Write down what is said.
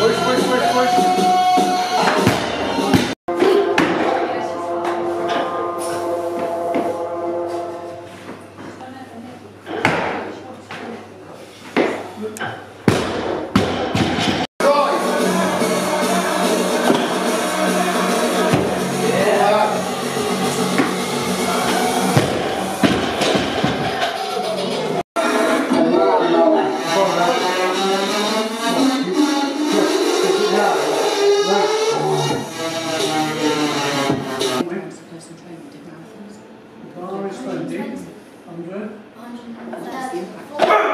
Push, push, push, push. Thank 100? 100? 100. 100. 100.